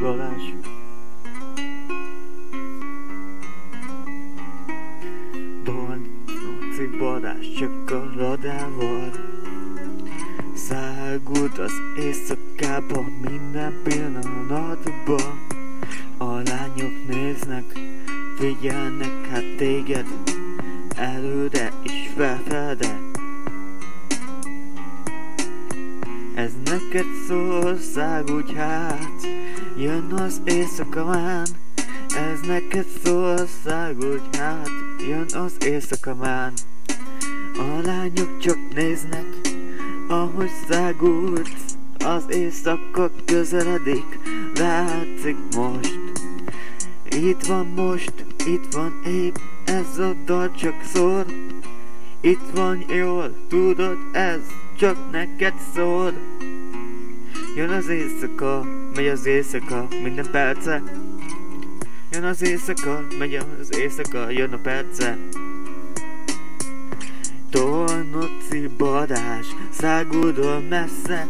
foglalás. Don, cibadás csak a ladával. Szágult az éjszakába minden pillanatba. A lányok néznek, figyelnek hát téged Előre és felfelde Ez neked szól, szágulj hát. Jön az éjszakamán Ez neked szól, szágulj hát. Jön az éjszakamán A lányok csak néznek Ahogy szágult Az éjszaka közeledik Látszik most. Itt van most, itt van épp Ez a dal csak szól Itt van jól, tudod ez csak neked szól. Jön az éjszaka, megy az éjszaka, minden perce. Jön az éjszaka, megy az éjszaka, jön a perce. Tornoci badás, száguldol messze.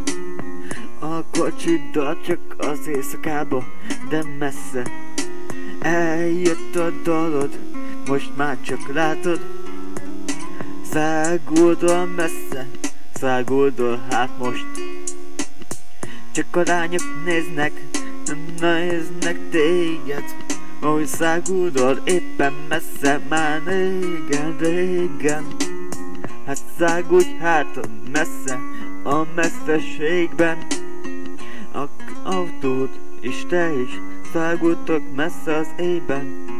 A kocsiddal csak az éjszakába, de messze. Eljött a dalod, most már csak látod Száguldol messze, száguldol hát most. Csak a lányok néznek, néznek téged. Ahogy száguldol éppen messze már régen, régen. Hát szágulj hát messze, a messzeségben A autót és te is szágultok messze az éjben